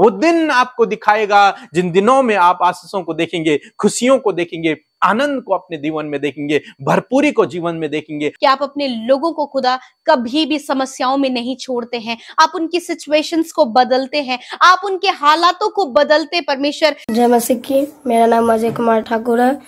वो दिन आपको दिखाएगा जिन दिनों में आप आशीषों को देखेंगे खुशियों को देखेंगे आनंद को अपने जीवन में देखेंगे भरपूरी को जीवन में देखेंगे। कि आप अपने लोगों को खुदा कभी भी समस्याओं में नहीं छोड़ते हैं। आप उनकी सिचुएशंस को बदलते हैं। आप उनके हालातों को बदलते परमेश्वर। जय मसीह की मेरा नाम अजय कुमार ठाकुर है।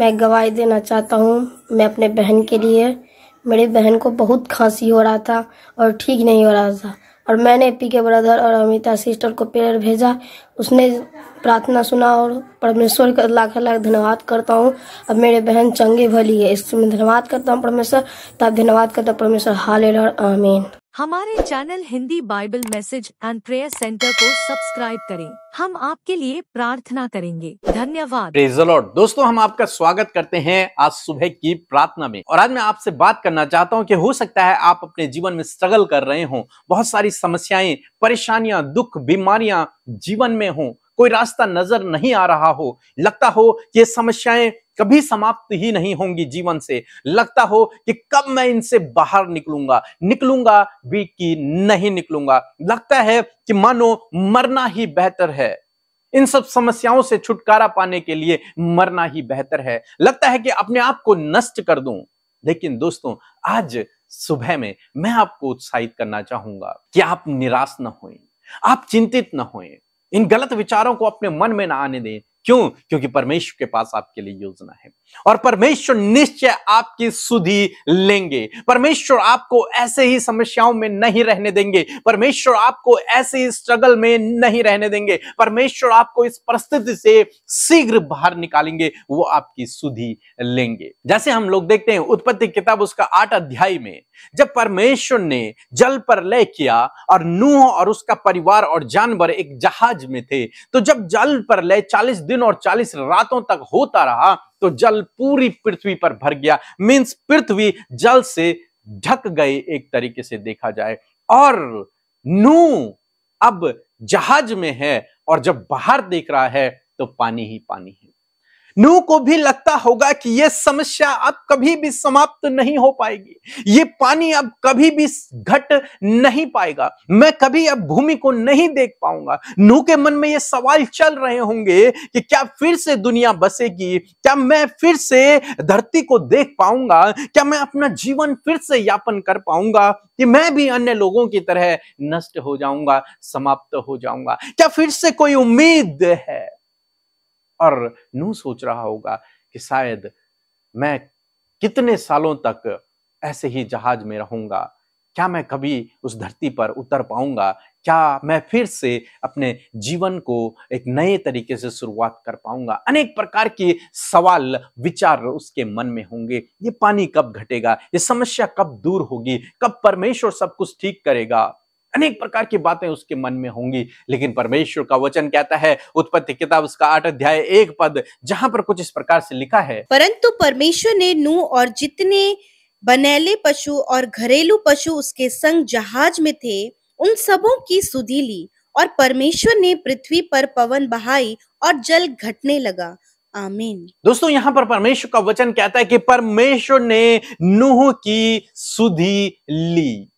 मैं गवाही देना चाहता हूँ मैं अपने बहन के लिए। मेरी बहन को बहुत खांसी हो रहा था और ठीक नहीं हो रहा था। और मैंने पी के ब्रदर और अमिता सिस्टर को प्रेयर भेजा। उसने प्रार्थना सुना और परमेश्वर का लाख लाख धन्यवाद करता हूँ। अब मेरे बहन चंगे भली है इसमें धन्यवाद करता हूँ परमेश्वर। तब धन्यवाद करता हूँ परमेश्वर। हाल आमीन। हमारे channel Hindi bible message and prayer centre को सब्सक्राइब करें। हम आपके लिए प्रार्थना करेंगे। धन्यवाद। Lord. दोस्तों, हम आपका स्वागत करते हैं आज सुबह की प्रार्थना में। और आज मैं आपसे बात करना चाहता हूँ कि हो सकता है आप अपने जीवन में स्ट्रगल कर रहे हो। बहुत सारी समस्याएँ, परेशानियाँ, दुख, बीमारियाँ जीवन में हो। कोई रास्ता नज़र नहीं आ रहा हो। लगता हो ये समस्याएँ कभी समाप्त ही नहीं होंगी जीवन से। लगता हो कि कब मैं इनसे बाहर निकलूँगा। निकलूँगा भी कि नहीं निकलूँगा। लगता है कि मानो मरना ही बेहतर है। इन सब समस्याओं से छुटकारा पाने के लिए मरना ही बेहतर है। लगता है कि अपने आप को नष्ट कर दूँ। लेकिन दोस्तों, आज सुबह में मैं आपको उत्साहित करना चाहूँगा कि आप निराश न होएँ। आप चिंतित न होएँ। इन गलत विचारों को अपने मन में ना आने दें। क्यों? क्योंकि परमेश्वर के पास आपके लिए योजना है। और परमेश्वर निश्चय आपकी सुधि लेंगे। परमेश्वर आपको ऐसे ही समस्याओं में नहीं रहने देंगे। परमेश्वर आपको ऐसे ही स्ट्रगल में नहीं रहने देंगे। परमेश्वर आपको इस परिस्थिति से शीघ्र बाहर निकालेंगे। वो आपकी सुधि लेंगे। जैसे हम लोग देखते हैं उत्पत्ति किताब उसका आठ अध्याय में, जब परमेश्वर ने जल पर लय किया और नूह और उसका परिवार और जानवर एक जहाज़ में थे तो जब जल पर लय चालीस दिन और चालीस रातों तक होता रहा तो जल पूरी पृथ्वी पर भर गया। मीन्स पृथ्वी जल से ढक गए एक तरीके से देखा जाए। और नू अब जहाज़ में है, और जब बाहर देख रहा है तो पानी ही पानी है। नू को भी लगता होगा कि यह समस्या अब कभी भी समाप्त नहीं हो पाएगी। ये पानी अब कभी भी घट नहीं पाएगा। मैं कभी अब भूमि को नहीं देख पाऊँगा। नू के मन में ये सवाल चल रहे होंगे कि क्या फिर से दुनिया बसेगी? क्या मैं फिर से धरती को देख पाऊँगा? क्या मैं अपना जीवन फिर से यापन कर पाऊँगा? कि मैं भी अन्य लोगों की तरह नष्ट हो जाऊँगा, समाप्त हो जाऊँगा। क्या फिर से कोई उम्मीद है? और नू सोच रहा होगा कि शायद मैं कितने सालों तक ऐसे ही जहाज़ में रहूँगा। क्या मैं कभी उस धरती पर उतर पाऊँगा? क्या मैं फिर से अपने जीवन को एक नए तरीके से शुरुआत कर पाऊँगा? अनेक प्रकार के सवाल, विचार उसके मन में होंगे। ये पानी कब घटेगा? ये समस्या कब दूर होगी? कब परमेश्वर सब कुछ ठीक करेगा? अनेक प्रकार की बातें उसके मन में होंगी लेकिन परमेश्वर का वचन कहता है उत्पत्ति किताब उसका आठ अध्याय एक पद जहाँ पर कुछ इस प्रकार से लिखा है। परंतु परमेश्वर ने नू और जितने बनेले पशु और घरेलू पशु उसके संग जहाज़ में थे उन सबों की सुधी ली और परमेश्वर ने पृथ्वी पर पवन बहाई और जल घटने लगा। आमीन। दोस्तों यहाँ पर परमेश्वर का वचन कहता है कि परमेश्वर ने नूह की सुधी ली।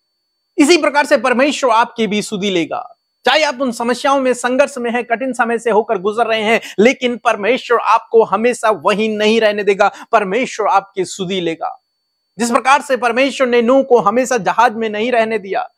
इसी प्रकार से परमेश्वर आपकी भी सुधी लेगा। चाहे आप उन समस्याओं में, संघर्ष में हैं, कठिन समय से होकर गुजर रहे हैं, लेकिन परमेश्वर आपको हमेशा वही नहीं रहने देगा। परमेश्वर आपकी सुधी लेगा। जिस प्रकार से परमेश्वर ने नूह को हमेशा जहाज़ में नहीं रहने दिया,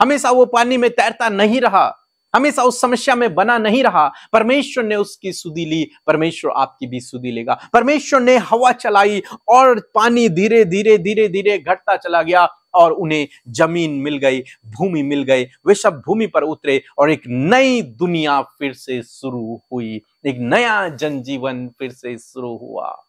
हमेशा वो पानी में तैरता नहीं रहा, हमेशा उस समस्या में बना नहीं रहा, परमेश्वर ने उसकी सुधी ली, परमेश्वर आपकी भी सुधी लेगा। परमेश्वर ने हवा चलाई और पानी धीरे धीरे धीरे धीरे घटता चला गया। और उन्हें ज़मीन मिल गई, भूमि मिल गई। वे सब भूमि पर उतरे और एक नई दुनिया फिर से शुरू हुई। एक नया जनजीवन फिर से शुरू हुआ।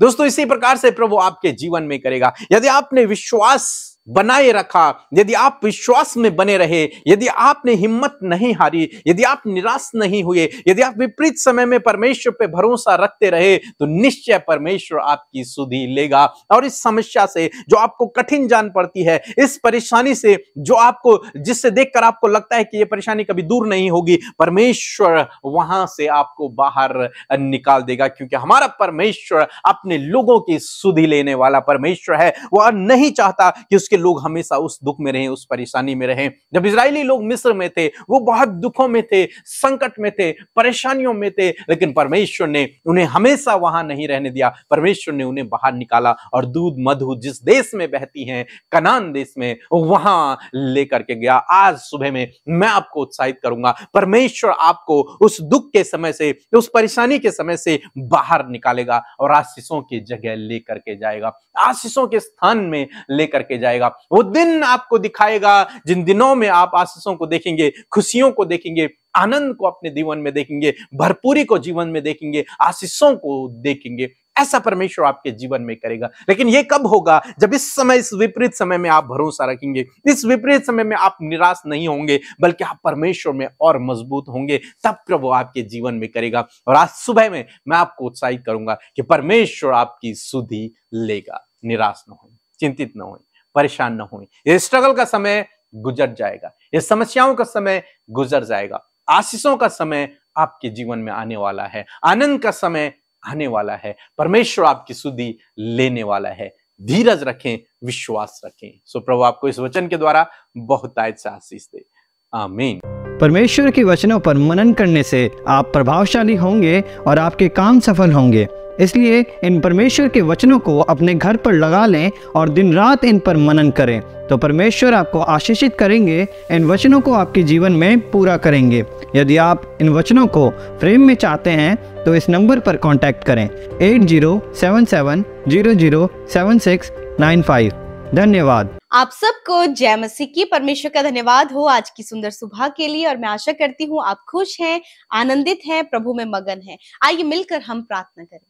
दोस्तों, इसी प्रकार से प्रभु आपके जीवन में करेगा। यदि आपने विश्वास बनाए रखा। यदि आप विश्वास में बने रहे, यदि आपने हिम्मत नहीं हारी, यदि आप निराश नहीं हुए, यदि आप विपरीत समय में परमेश्वर पे भरोसा रखते रहे तो निश्चय परमेश्वर आपकी सुधि लेगा। और इस समस्या से जो आपको कठिन जान पड़ती है, इस परेशानी से जो आपको, जिससे देखकर आपको लगता है कि यह परेशानी कभी दूर नहीं होगी, परमेश्वर वहाँ से आपको बाहर निकाल देगा, क्योंकि हमारा परमेश्वर अपने लोगों की सुधि लेने वाला परमेश्वर है। वह नहीं चाहता कि उसके के लोग हमेशा उस दुख में रहे, उस परेशानी में रहे। जब इसराइली लोग मिस्र में थे, वो बहुत दुखों में थे, संकट में थे, परेशानियों में थे, लेकिन परमेश्वर ने उन्हें हमेशा वहाँ नहीं रहने दिया। परमेश्वर ने उन्हें बाहर निकाला और दूध, मधु जिस देश में बहती हैं, कनान देश में, वहाँ लेकर के गया। आज सुबह में मैं आपको उत्साहित करूँगा। परमेश्वर आपको उस दुख के समय से, उस परेशानी के समय से बाहर निकालेगा और आशीषों की जगह लेकर के जाएगा। आशीषों के स्थान में लेकर के जाएगा। वो दिन आपको दिखाएगा, जिन दिनों में आप आशीषों को देखेंगे, खुशियों को देखेंगे, आनंद को अपने जीवन में देखेंगे, भरपूरी को जीवन में देखेंगे, आशीषों को देखेंगे। ऐसा परमेश्वर आपके जीवन में करेगा। लेकिन ये कब होगा? जब इस समय, इस विपरीत समय में आप भरोसा रखेंगे। इस विपरीत समय में आप निराश नहीं होंगे, बल्कि आप परमेश्वर में और मज़बूत होंगे। तब प्रभु आपके जीवन में करेगा। और आज सुबह में मैं आपको उत्साहित करूँगा कि परमेश्वर आपकी सुधि लेगा। निराश न हो चिंतित न हो परेशान न हो ये स्ट्रगल का समय गुजर जाएगा। ये समस्याओं का समय गुजर जाएगा। आशीषों का समय आपके जीवन में आने वाला है। आनंद का समय आने वाला है। परमेश्वर आपकी सुधि लेने वाला है। धीरज रखें, विश्वास रखें। सो प्रभु आपको इस वचन के द्वारा बहुत आयत से आशीष दे। आमीन। परमेश्वर के वचनों पर मनन करने से आप प्रभावशाली होंगे और आपके काम सफल होंगे। इसलिए इन परमेश्वर के वचनों को अपने घर पर लगा लें और दिन रात इन पर मनन करें। तो परमेश्वर आपको आशीषित करेंगे, इन वचनों को आपके जीवन में पूरा करेंगे। यदि आप इन वचनों को फ्रेम में चाहते हैं तो इस नंबर पर कांटेक्ट करें। Eight zero seven seven zero zero seven six nine five. धन्यवाद। आप सबको जय मसीह की। परमेश्वर का धन्यवाद हो आज की सुंदर सुबह के लिए और मैं आशा करती हूँ आप खुश हैं, आनंदित हैं, प्रभु में मगन हैं। आइए मिलकर हम प्रार्थना करें।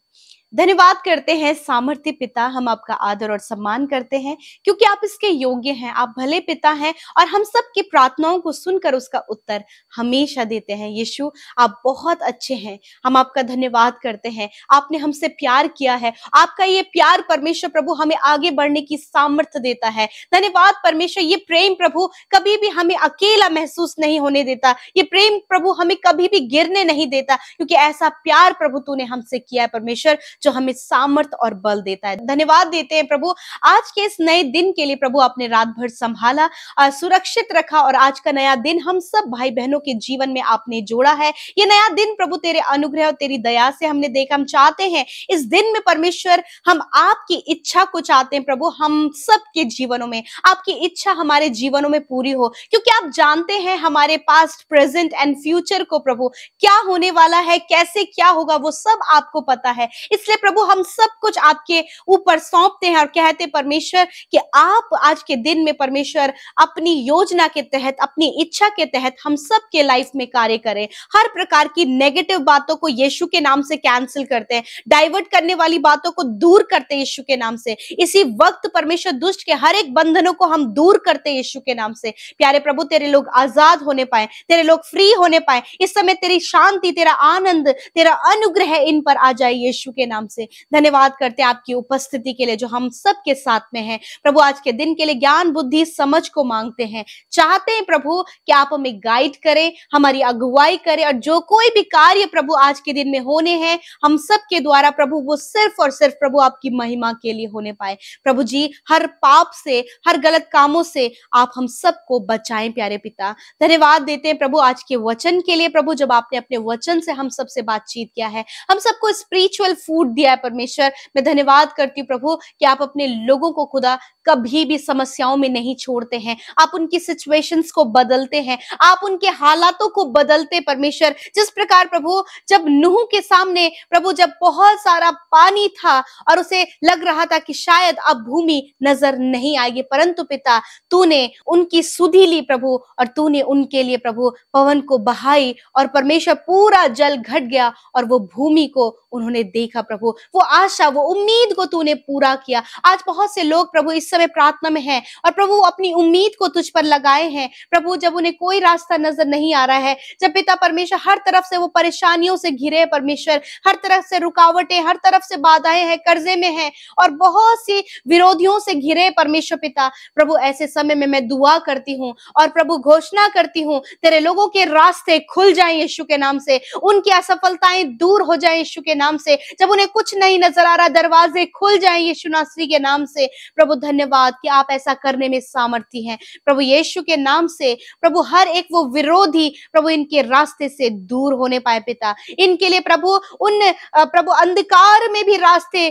धन्यवाद करते हैं सामर्थ्य पिता, हम आपका आदर और सम्मान करते हैं, क्योंकि आप इसके योग्य हैं, आप भले पिता हैं और हम सब की प्रार्थनाओं को सुनकर उसका उत्तर हमेशा देते हैं। यीशु, आप बहुत अच्छे हैं, हम आपका धन्यवाद करते हैं, आपने हमसे प्यार किया है, आपका ये प्यार परमेश्वर प्रभु हमें आगे बढ़ने की सामर्थ्य देता है। धन्यवाद परमेश्वर, ये प्रेम प्रभु कभी भी हमें अकेला महसूस नहीं होने देता, ये प्रेम प्रभु हमें कभी भी गिरने नहीं देता, क्योंकि ऐसा प्यार प्रभु तूने हमसे किया है। परमेश्वर जो हमें सामर्थ्य और बल देता है। धन्यवाद देते हैं प्रभु। आज के इस नए दिन के लिए प्रभु आपने रात भर संभाला सुरक्षित रखा और आज का नया दिन हम सब भाई बहनों के जीवन में आपने जोड़ा है। ये नया दिन प्रभु तेरे अनुग्रह और तेरी दया से हमने देखा। हम चाहते हैं इस दिन में परमेश्वर हम आपकी इच्छा को चाहते हैं प्रभु, हम सबके जीवनों में, आपकी इच्छा हमारे जीवनों में पूरी हो। क्योंकि आप जानते हैं हमारे पास्ट प्रेजेंट एंड फ्यूचर को प्रभु, क्या होने वाला है, कैसे क्या होगा, वो सब आपको पता है। इसलिए प्रभु हम सब कुछ आपके ऊपर सौंपते हैं और कहते परमेश्वर, कि आप आज के दिन में परमेश्वर, अपनी योजना के तहत, अपनी इच्छा के तहत हम सब के लाइफ में कार्य करें। हर प्रकार की नेगेटिव बातों को यीशु के नाम से कैंसिल करते हैं। डाइवर्ट करने वाली बातों को दूर करते हैं यीशु के नाम से। इसी वक्त परमेश्वर दुष्ट के हर एक बंधनों को हम दूर करते हैं यीशु के नाम से। प्यारे प्रभु, तेरे लोग आज़ाद होने पाए, तेरे लोग फ्री होने पाए। इस समय तेरी शांति, तेरा आनंद, तेरा अनुग्रह इन पर आ जाए यीशु के नाम से धन्यवाद करते हैं आपकी उपस्थिति के लिए जो हम सबके साथ में है। प्रभु, आज के दिन के लिए ज्ञान, बुद्धि, समझ को मांगते हैं। चाहते हैं प्रभु कि आप हमें गाइड करें, हमारी अगुवाई करें और जो कोई भी कार्य प्रभु आज के दिन में होने हैं, हम सब के द्वारा प्रभु वो सिर्फ़ और सिर्फ़ प्रभु आपकी महिमा के लिए होने पाए। प्रभु जी, हर पाप से, हर गलत कामों से आप हम सबको बचाएँ, प्यारे पिता। धन्यवाद देते हैं प्रभु आज के वचन के लिए। प्रभु, जब आपने अपने वचन से हम सबसे बातचीत किया है, हम सबको स्पिरिचुअल फ़ूड दिया है परमेश्वर। मैं धन्यवाद करती हूँ प्रभु कि आप अपने लोगों को खुदा कभी भी समस्याओं में नहीं छोड़ते हैं। आप उनकी सिचुएशंस को बदलते हैं। आप उनके हालातों को बदलते परमेश्वर। जिस प्रकार प्रभु जब नूह के सामने प्रभु जब बहुत सारा पानी था और उसे लग रहा था कि शायद अब भूमि नज़र नहीं आएगी, परंतु पिता, तूने उनकी सुधि ली प्रभु और तूने उनके लिए प्रभु पवन को बहाई और परमेश्वर पूरा जल घट गया और वो भूमि को उन्होंने देखा प्रभु। वो आशा, वो उम्मीद को तूने पूरा किया। आज बहुत से लोग प्रभु इस समय प्रार्थना में है और प्रभु अपनी उम्मीद को तुझ पर लगाए हैं। प्रभु, जब उन्हें कोई रास्ता नज़र नहीं आ रहा है, जब पिता परमेश्वर हर तरफ़ से वो परेशानियों से घिरे परमेश्वर, हर तरफ़ से रुकावटें हर तरफ़ से बाधाएँ हैं, कर्जे में है और बहुत सी विरोधियों से घिरे परमेश्वर पिता। प्रभु, ऐसे समय में मैं दुआ करती हूँ और प्रभु, घोषणा करती हूँ, तेरे लोगों के रास्ते खुल जाए यीशु के नाम से, उनकी असफलताएँ दूर हो जाए यीशु के नाम से, जब उन्हें कुछ नहीं नज़र आ रहा, दरवाजे खुल जाए यीशु नासरी के नाम से। प्रभु, धन्यवाद। धन्यवाद कि आप ऐसा करने में सामर्थ्य हैं। प्रभु यीशु के नाम से, प्रभु हर एक वो विरोधी, प्रभु इनके रास्ते से दूर होने पाए पिता। इनके लिए प्रभु उन प्रभु अंधकार में भी रास्ते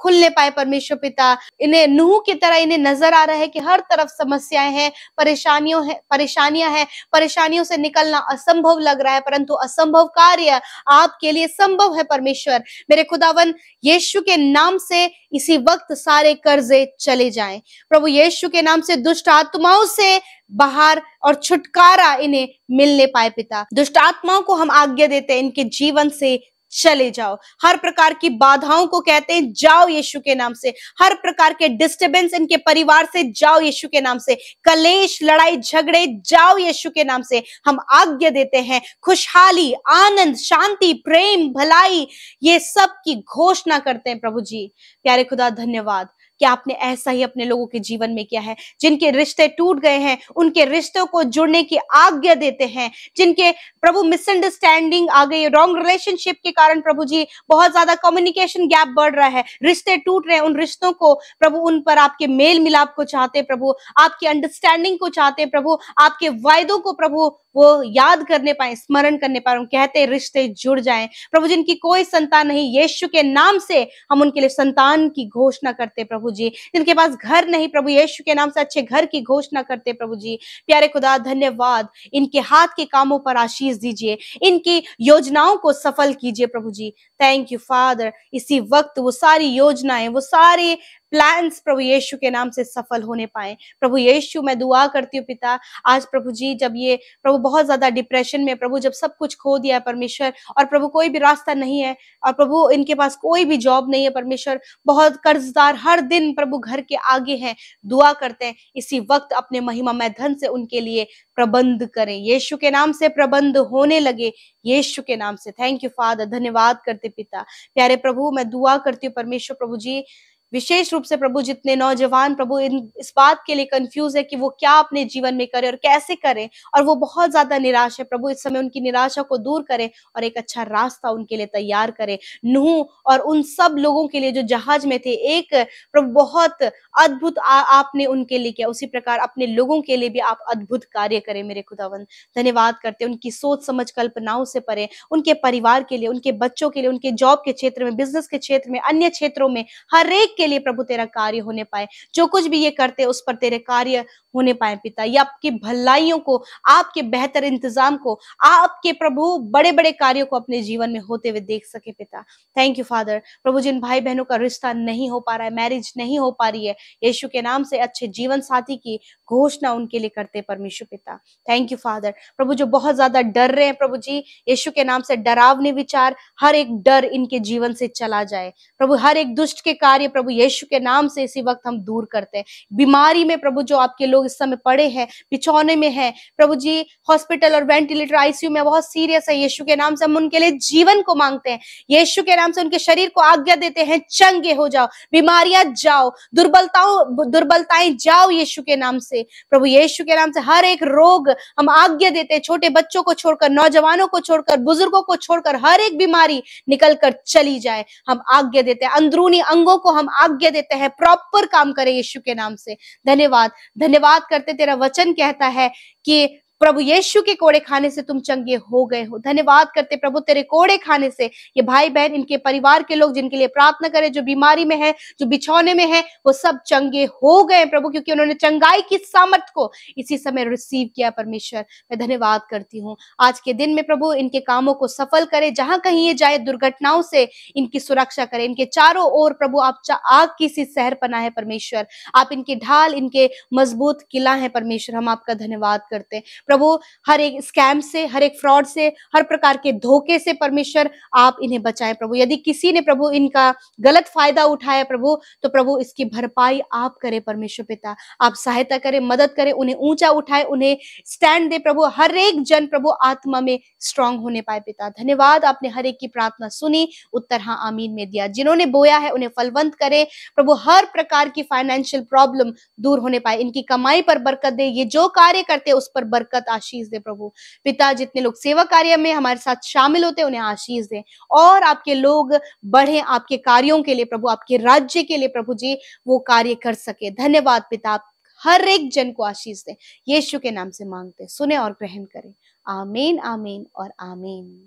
खुलने पाए परमेश्वर पिता। इन्हें नूह की तरह इन्हें नज़र आ रहा है कि हर तरफ़ समस्याएँ हैं, परेशानियों है, परेशानियाँ हैं, परेशानियों से निकलना असंभव लग रहा है, परंतु असंभव कार्य आपके लिए संभव है परमेश्वर। मेरे खुदावन, यीशु के नाम से इसी वक्त सारे कर्जे चले जाएँ। प्रभु यीशु के नाम से दुष्ट आत्माओं से बाहर और छुटकारा इन्हें मिलने पाए पिता। दुष्ट आत्माओं को हम आज्ञा देते हैं, इनके जीवन से चले जाओ। हर प्रकार की बाधाओं को कहते हैं, जाओ यीशु के नाम से। हर प्रकार के डिस्टरबेंस इनके परिवार से, जाओ यीशु के नाम से। कलेश, लड़ाई, झगड़े, जाओ यीशु के नाम से। हम आज्ञा देते हैं, खुशहाली, आनंद, शांति, प्रेम, भलाई, ये सब की घोषणा करते हैं प्रभु जी। प्यारे खुदा, धन्यवाद। कि आपने ऐसा ही अपने लोगों के जीवन में किया है, जिनके रिश्ते टूट गए हैं, उनके रिश्तों को जुड़ने की आज्ञा देते हैं, जिनके प्रभु मिसअंडरस्टैंडिंग आ गई रॉन्ग रिलेशनशिप के कारण प्रभु जी बहुत ज़्यादा कम्युनिकेशन गैप बढ़ रहा है, रिश्ते टूट रहे हैं, उन रिश्तों को प्रभु उन पर आपके मेल मिलाप को चाहते प्रभु आपकी अंडरस्टैंडिंग को चाहते प्रभु आपके वायदों को प्रभु वो याद करने पाए, स्मरण करने पाए कहते रिश्ते जुड़ जाए। प्रभु जिनकी कोई संतान नहीं, यीशु के नाम से हम उनके लिए संतान की घोषणा करते प्रभु जी। जिनके पास घर नहीं, प्रभु यीशु के नाम से अच्छे घर की घोषणा करते प्रभु जी। प्यारे खुदा, धन्यवाद। इनके हाथ के कामों पर आशीष दीजिए। इनकी योजनाओं को सफल कीजिए प्रभु जी। थैंक यू फादर इसी वक्त वो सारी योजनाएँ, वो सारे प्लान्स प्रभु यीशु के नाम से सफल होने पाए। प्रभु यीशु, मैं दुआ करती हूँ पिता, आज प्रभु जी, जब ये प्रभु बहुत ज़्यादा डिप्रेशन में प्रभु जब सब कुछ खो दिया है परमेश्वर, और प्रभु कोई भी रास्ता नहीं है, और प्रभु इनके पास कोई भी जॉब नहीं है परमेश्वर, बहुत कर्जदार हर दिन प्रभु घर के आगे हैं। दुआ करते हैं, इसी वक्त अपने महिमा महिमामय धन से उनके लिए प्रबंध करें। यीशु के नाम से प्रबंध होने लगे, यीशु के नाम से। थैंक यू फादर धन्यवाद करते पिता। प्यारे प्रभु, मैं दुआ करती हूँ परमेश्वर, प्रभु जी विशेष रूप से प्रभु, जितने नौजवान प्रभु इन, इस बात के लिए कंफ्यूज है कि वो क्या अपने जीवन में करें और कैसे करें। और वो बहुत ज़्यादा निराश है प्रभु, इस समय उनकी निराशा को दूर करें और एक अच्छा रास्ता उनके लिए तैयार करें। नूह और उन सब लोगों के लिए जो जहाज़ में थे, एक प्रभु, बहुत अद्भुत आपने उनके लिए किया। उसी प्रकार अपने लोगों के लिए भी आप अद्भुत कार्य करें मेरे खुदावन धन्यवाद करते उनकी सोच समझ कल्पनाओं से परे, उनके परिवार के लिए, उनके बच्चों के लिए, उनके जॉब के क्षेत्र में, बिज़नेस के क्षेत्र में, अन्य क्षेत्रों में, हर एक के लिए प्रभु तेरा कार्य होने पाए। जो कुछ भी ये करते, उस पर तेरे कार्य होने पाए पिता। ये आपकी भलाइयों को, आपके बेहतर इंतज़ाम को, आपके प्रभु बड़े बड़े कार्यों को अपने जीवन में होते हुए देख सके पिता। थैंक यू फादर प्रभु, जिन भाई बहनों का रिश्ता नहीं हो पा रहा है मैरिज नहीं हो पा रही है, यीशु के नाम से अच्छे जीवन साथी की घोषणा उनके लिए करते परमेश्वर पिता। थैंक यू फादर प्रभु, जो बहुत ज़्यादा डर रहे हैं, प्रभु जी, यीशु के नाम से डरावने विचार, हर एक डर इनके जीवन से चला जाए। प्रभु, हर एक दुष्ट के कार्य प्रभु यीशु के नाम से इसी वक्त हम दूर करते हैं। बीमारी में प्रभु जो आपके लोग इस समय पड़े हैं, बिछौने में हैं, प्रभु जी, हॉस्पिटल और वेंटिलेटर, आईसीयू में बहुत सीरियस है। यीशु के नाम से हम उनके लिए जीवन को मांगते हैं। यीशु के नाम से उनके शरीर को आज्ञा देते हैं, चंगे हो जाओ, बीमारियाँ जाओ, दुर्बलताओं, दुर्बलताएँ जाओ यीशु के नाम से। प्रभु यीशु के नाम से हर एक रोग हम आज्ञा देते हैं, छोटे बच्चों को छोड़कर, नौजवानों को छोड़कर, बुज़ुर्गों को छोड़कर, हर एक बीमारी निकल कर चली जाए। हम आज्ञा देते हैं, अंदरूनी अंगों को हम आज्ञा देते हैं प्रॉपर काम करें यीशु के नाम से। धन्यवाद। धन्यवाद करते तेरा वचन कहता है कि प्रभु यीशु के कोड़े खाने से तुम चंगे हो गए हो। धन्यवाद करते प्रभु तेरे कोड़े खाने से। ये भाई बहन इनके परिवार के लोग जिनके लिए प्रार्थना करें, जो बीमारी में है, जो बिछौने में है, वो सब चंगे हो गए प्रभु, क्योंकि उन्होंने चंगाई की सामर्थ को इसी समय रिसीव किया परमेश्वर। मैं धन्यवाद करती हूँ। आज के दिन में प्रभु, इनके कामों को सफल करे। जहाँ कहीं ये जाए, दुर्घटनाओं से इनकी सुरक्षा करे। इनके चारों ओर प्रभु, आप आग की सी सहर पना है परमेश्वर। आप इनके ढाल, इनके मज़बूत किला है परमेश्वर। हम आपका धन्यवाद करते हैं। प्रभु, हर एक स्कैम से, हर एक फ्रॉड से, हर प्रकार के धोखे से परमेश्वर आप इन्हें बचाए प्रभु। यदि किसी ने प्रभु इनका गलत फ़ायदा उठाया प्रभु तो प्रभु इसकी भरपाई आप करें परमेश्वर पिता। आप सहायता करें, मदद करें, उन्हें ऊँचा उठाए, उन्हें स्टैंड दे प्रभु। हर एक जन प्रभु आत्मा में स्ट्रांग होने पाए पिता। धन्यवाद, आपने हर एक की प्रार्थना सुनी। उत्तर हाँ आमीन में दिया। जिन्होंने बोया है, उन्हें फलवंत करें। प्रभु, हर प्रकार की फाइनेंशियल प्रॉब्लम दूर होने पाए। इनकी कमाई पर बरकत दे। ये जो कार्य करते हैं, उस पर बरकत बरकत आशीष दे प्रभु। पिता जितने लोग सेवा कार्य में हमारे साथ शामिल होते उन्हें आशीष दे। और आपके लोग बढ़े आपके कार्यों के लिए प्रभु, आपके राज्य के लिए प्रभु जी, वो कार्य कर सके। धन्यवाद पिता हर एक जन को आशीष दे। यीशु के नाम से मांगते सुने और ग्रहण करें। आमीन आमीन और आमीन।